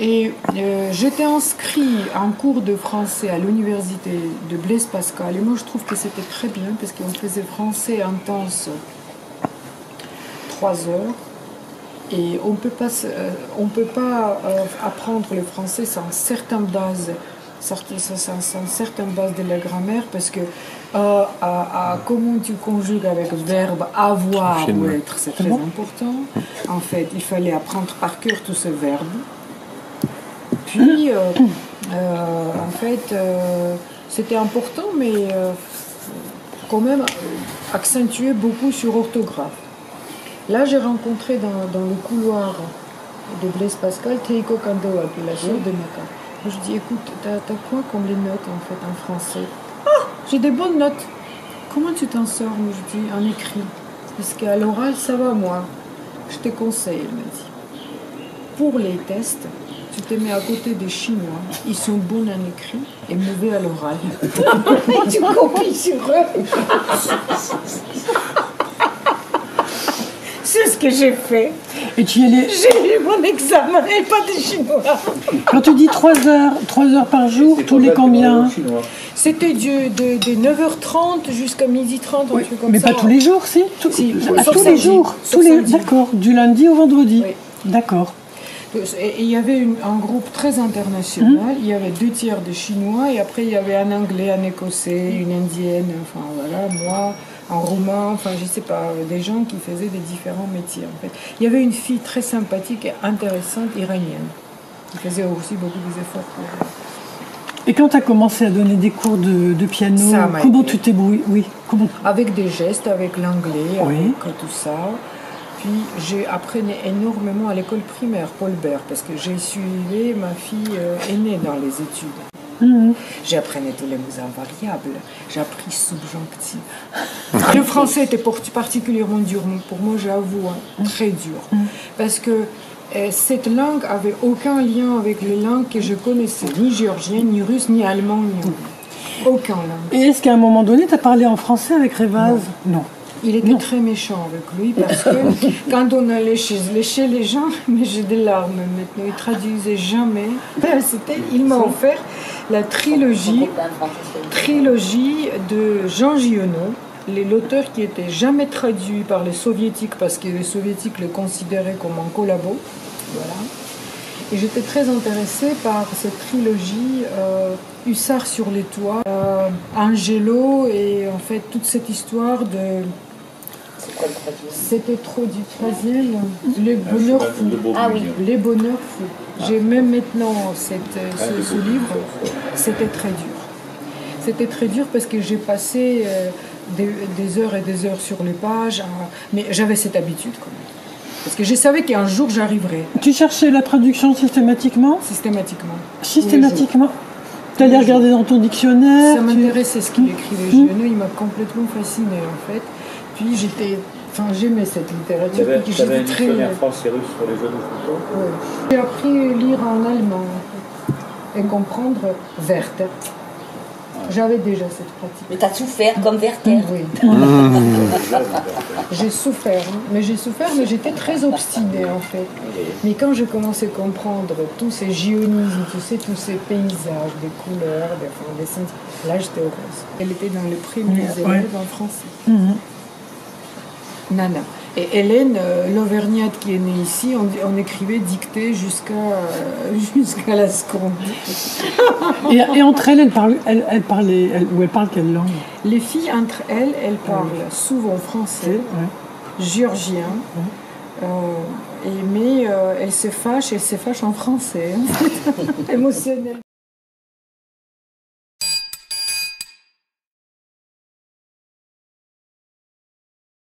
Et euh, j'étais inscrit en cours de français à l'université de Blaise Pascal. Et moi, je trouve que c'était très bien parce qu'on faisait français intense trois heures. Et on peut pas, euh, on peut pas euh, apprendre le français sans certaines bases, sans, certaines bases de la grammaire, parce que euh, à- à comment tu conjugues avec le verbe avoir ou être, c'est très important. En fait, il fallait apprendre par cœur tous ces verbes. Puis, euh, euh, en fait, euh, c'était important, mais quand même accentué beaucoup sur orthographe. Là, j'ai rencontré dans, le couloir de Blaise Pascal Teiko Kandoa, qui est la sœur de Maka. Je dis, écoute, t'as quoi comme les notes en fait en français? Ah, j'ai des bonnes notes. Comment tu t'en sors? Je dis, en écrit. Parce qu'à l'oral, ça va moi. Je te conseille, elle m'a dit. Pour les tests, tu te mets à côté des Chinois. Ils sont bons en écrit et mauvais à l'oral. Et tu copies sur eux. C'est ce que j'ai fait. Et tu y allais, J'ai eu mon examen et pas des Chinois. quand tu dis 3 heures, 3 heures par jour, tous les combien C'était du- de, de 9h30 jusqu'à 12h30, un Oui, truc comme mais ça. pas tous les jours, si, ah, tous les samedi. jours, Sauf tous les, d'accord, du lundi au vendredi. Oui. D'accord. Il y avait une- un groupe très international. Il y avait deux tiers de Chinois et après il y avait un Anglais, un Écossais, une Indienne, enfin voilà, moi, un Roumain, enfin je sais pas, des gens qui faisaient des différents métiers en fait. Il y avait une fille très sympathique et intéressante iranienne qui faisait aussi beaucoup d'efforts pour. Et quand tu as commencé à donner des cours de, de piano, comment tu t'es brouillé Oui, comment Avec des gestes, avec l'anglais, Oui. avec tout ça. Puis j'ai appris énormément à l'école primaire, Paul Bert, parce que j'ai suivi ma fille euh, aînée dans les études. Mhm. J'ai appris tous les mots invariables. J'ai appris subjonctif. Le français était particulièrement dur pour moi, j'avoue, hein, très dur. Parce que euh, cette langue avait aucun lien avec les langues que je connaissais, ni géorgienne, ni russe, ni allemand, ni anglais. Aucun langue. Et est-ce qu'à un moment donné, tu as parlé en français avec Révaz Non. Il était très méchant avec lui parce que quand on allait chez, chez les gens, mais j'ai des larmes maintenant, il traduisait jamais. C'était, il m'a offert la trilogie, trilogie de Jean Giono, l'auteur qui était jamais traduit par les soviétiques parce que les soviétiques le considéraient comme un collabo. Voilà. Et j'étais très intéressée par cette trilogie euh, Hussard sur les toits, euh, Angelo et en fait toute cette histoire de. C'était trop du troisième, Les bonheurs fous. Ah oui. Les bonheurs fous. J'ai même maintenant cette, euh, ce, ce livre, c'était très dur. C'était très dur parce que j'ai passé euh, des, des heures et des heures sur les pages, mais j'avais cette habitude quand même. Parce que je savais qu'un jour j'arriverais, Tu cherchais la traduction systématiquement systématiquement. Systématiquement Tu allais regarder dans ton dictionnaire Ça tu- m'intéressait ce qu'il écrivait. Giono, il m'a complètement fascinée en fait. Puis j'étais, enfin j'aimais cette littérature. Tu avais, puis tu avais un j'étais très- dictionnaire français russe sur les jeux de photos Ouais. J'ai appris à lire en allemand et comprendre Werther. J'avais déjà cette pratique. Mais t'as souffert comme Werther. Oui. j'ai souffert, mais j'ai souffert, mais j'étais très obstinée en fait. Mais quand j'ai commencé à comprendre tous ces géonismes, tu sais, tous ces paysages, des couleurs, des, enfin, des là j'étais heureuse. Elle était dans les premiers Ouais. élèves en français. Mhm. Nana. Et Hélène, euh, l'Auvergnate qui est née ici, on, on écrivait dictée jusqu'à euh, jusqu'à la seconde. Et, et entre elles, elles parlent, elles, elles parlaient, elles- ou elles parlent quelle langue? Les filles, entre elles, elles parlent souvent français, géorgien, euh, et, mais euh, elles se fâchent, elles se fâchent en français. Émotionnellement.